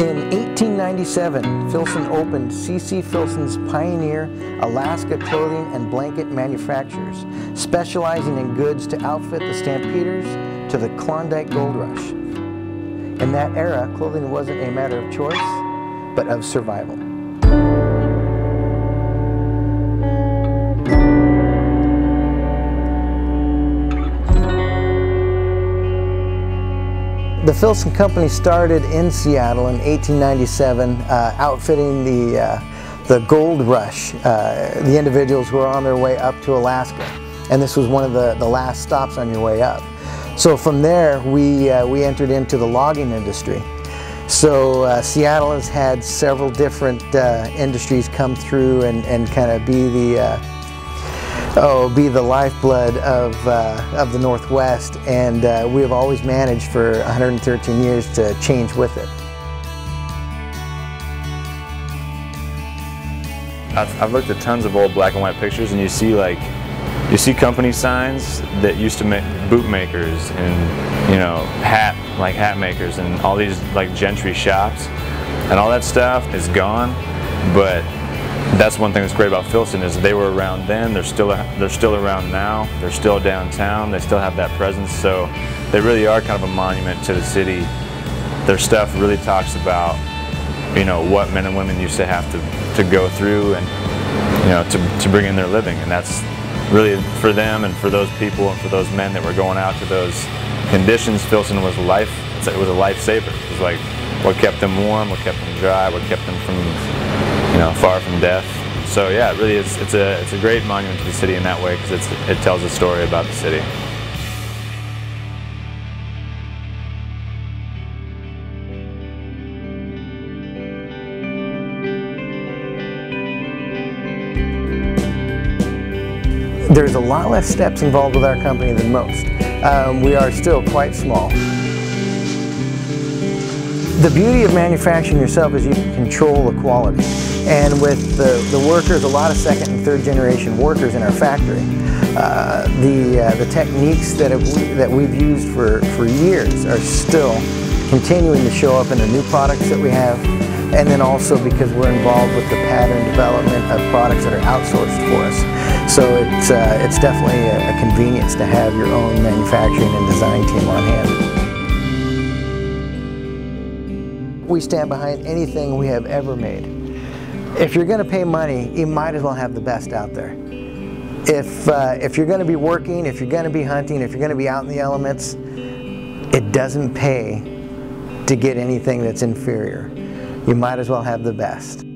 In 1897, Filson opened C.C. Filson's Pioneer Alaska Clothing and Blanket Manufacturers, specializing in goods to outfit the Stampeders to the Klondike Gold Rush. In that era, clothing wasn't a matter of choice, but of survival. The Filson Company started in Seattle in 1897, uh, outfitting the, uh, the gold rush, uh, the individuals who were on their way up to Alaska. And this was one of the, the last stops on your way up. So from there, we, uh, we entered into the logging industry. So uh, Seattle has had several different uh, industries come through and, and kind of be the oh, be the lifeblood of, uh, of the Northwest, and uh, we have always managed for 113 years to change with it. I've, I've looked at tons of old black and white pictures, and you see like you see company signs that used to make boot makers and you know hat like hat makers and all these like gentry shops and all that stuff is gone but that's one thing that's great about Filson is they were around then, they're still they're still around now, they're still downtown, they still have that presence, so they really are kind of a monument to the city. Their stuff really talks about, you know, what men and women used to have to, to go through and, you know, to, to bring in their living, and that's really for them and for those people and for those men that were going out to those conditions, Filson was life, it was a lifesaver. It was like what kept them warm, what kept them dry, what kept them from you know, far from death. So yeah, it really is, it's a, it's a great monument to the city in that way because it tells a story about the city. There's a lot less steps involved with our company than most. Um, we are still quite small. The beauty of manufacturing yourself is you can control the quality. And with the, the workers, a lot of second and third generation workers in our factory, uh, the, uh, the techniques that, have, that we've used for, for years are still continuing to show up in the new products that we have and then also because we're involved with the pattern development of products that are outsourced for us. So it's, uh, it's definitely a, a convenience to have your own manufacturing and design team on hand. we stand behind anything we have ever made. If you're going to pay money, you might as well have the best out there. If, uh, if you're going to be working, if you're going to be hunting, if you're going to be out in the elements, it doesn't pay to get anything that's inferior. You might as well have the best.